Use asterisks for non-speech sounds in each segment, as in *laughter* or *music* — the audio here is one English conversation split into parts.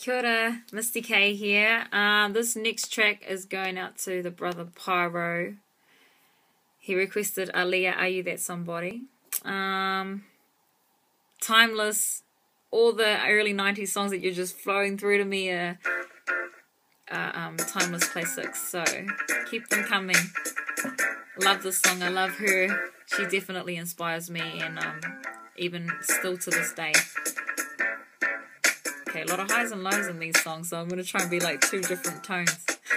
Kia ora, Mistee K here. Um, this next track is going out to the brother Pyro. He requested Aaliyah, Are You That Somebody? Um, timeless. All the early 90s songs that you're just flowing through to me are, are um, timeless classics. So keep them coming. Love this song. I love her. She definitely inspires me, and um, even still to this day. Okay, a lot of highs and lows in these songs, so I'm going to try and be like two different tones. *laughs*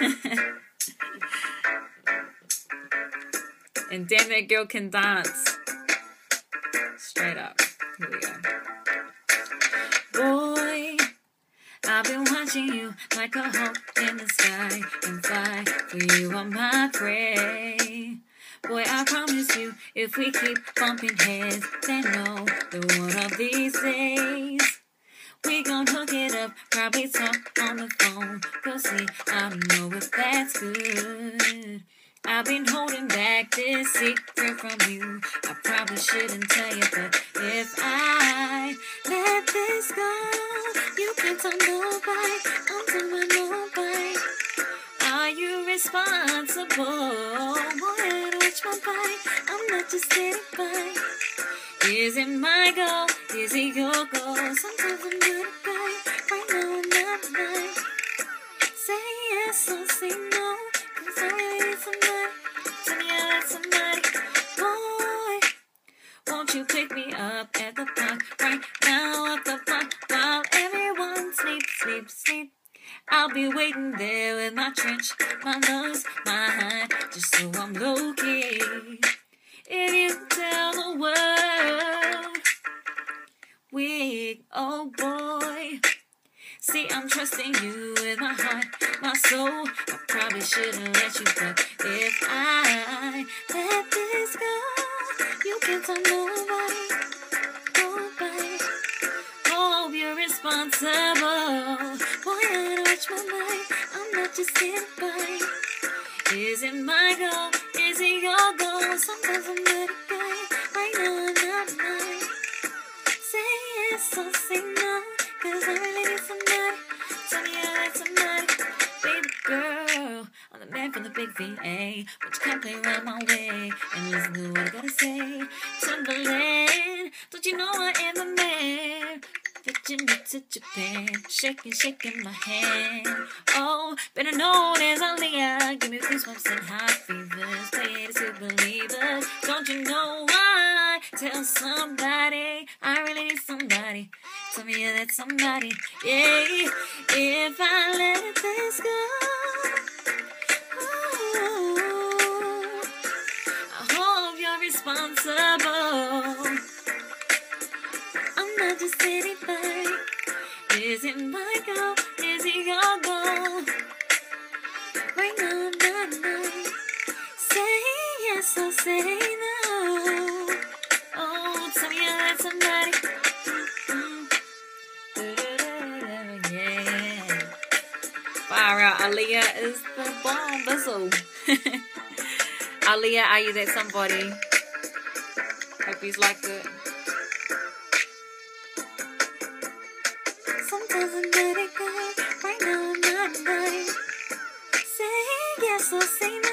and damn, that girl can dance. Straight up. Here we go. Boy, I've been watching you like a hawk in the sky and fly for you are my prey. Boy, I promise you, if we keep bumping heads, then know that one of these days up, probably talk on the phone. Go see, I don't know if that's good. I've been holding back this secret from you. I probably shouldn't tell you, but if I let this go, you can tell nobody. I'm doing nobody. Are you responsible? Boy, watch my body. I'm not just by. Is it my goal? Is it your goal? Sometimes I'm good at you pick me up at the park right now? Up the park while everyone. I'll be waiting there with my trench, my nose, my hat, just so I'm low. If you tell the world, we, oh boy. See, I'm trusting you with my heart, my soul. I probably shouldn't let you go. If I let this go, you can't tell nobody, nobody. Hope you're responsible. Boy, I watch my mind. I'm not just by. Is it my goal? Is it your goal? Sometimes I'm good at going. Right I'm not mine. Say yes no. Cause I really need somebody. Tell me I like somebody. Baby girl, I'm the man from the big VA. But you can't play around my way. And listen to what I gotta say. Timbaland, don't you know I am the man? Fetching me to Japan, shaking, shaking my hand. Oh, better known as Aaliyah. Give me goosebumps and hot fevers. Play to believers. Don't you know why? Tell somebody. I really need somebody. Tell me that somebody. Yeah, if I let this go. ooh, I hope you're responsible. I'm not just anybody. Is it my goal? Is it your goal? Right now, not mine. Say yes or say no. Oh, tell me like somebody. Aaliyah is the bomb Bizzle. *laughs* Aaliyah, are you that somebody? Hope he's like it. Sometimes I'm not a guy, right now I'm not. Say yes or say no.